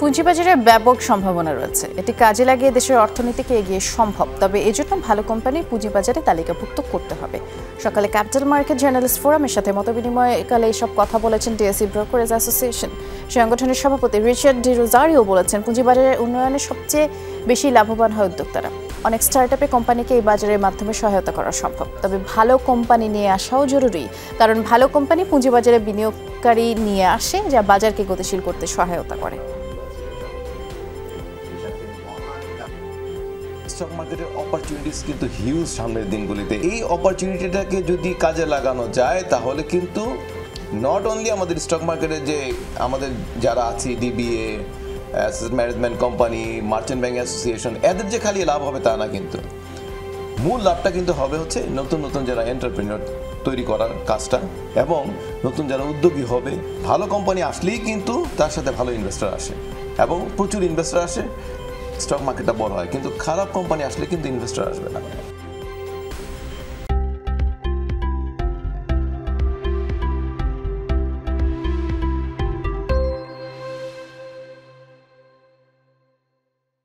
পুঁজিবাজারে ব্যাপক সম্ভাবনা রয়েছে। এটি কাজে লাগিয়ে দেশের অর্থনীতিকে এগিয়ে সম্ভব। তবে এজন্য ভালো কোম্পানি পুঁজিবাজারে তালিকাভুক্ত করতে হবে। সকালে ক্যাপিটাল মার্কেট জার্নালিস্ট ফোরামের সাথে মতবিনিময়কালে এসব কথা বলেছেন ডিএসসি ব্রোকারেজ অ্যাসোসিয়েশন। সংগঠনের সভাপতি রিচার্ড ডি রোজারিও বলেছেন, পুঁজিবাজারের উন্নয়নে সবচেয়ে বেশি লাভবান হয় উদ্যোক্তারা। অনেক স্টার্টআপে কোম্পানিকে এই বাজারের মাধ্যমে সহায়তা করা সম্ভব। তবে ভালো কোম্পানি নিয়ে আসাও জরুরি, কারণ ভালো কোম্পানি পুঁজিবাজারে বিনিয়োগকারী নিয়ে আসে, যা বাজারকে গতিশীল করতে সহায়তা করে। স্টক মার্কেটের অপরচুনিটিস কিন্তু হিউজ সামনের দিনগুলিতে। এই অপরচুনিটিটাকে যদি কাজে লাগানো যায়, তাহলে কিন্তু নট অনলি আমাদের স্টক মার্কেটের যে আমাদের যারা আছে DBA asset management company merchant bank association এদের যে খালি লাভ হবে তা না কিন্তু। মূল লাভটা কিন্তু হবে হচ্ছে নতুন নতুন যারা এন্টারপ্রেনিয়র তৈরি করার কাজটা এবং নতুন যারা উদ্যোগী হবে। ভালো কোম্পানি আসলেই কিন্তু তার সাথে ভালো ইনভেস্টর আসে এবং প্রচুর ইনভেস্টর আসে। স্টক মার্কেটটা বড় হয় কিন্তু খারাপ কোম্পানি আসলে কিন্তু ইনভেস্টর আসবে না।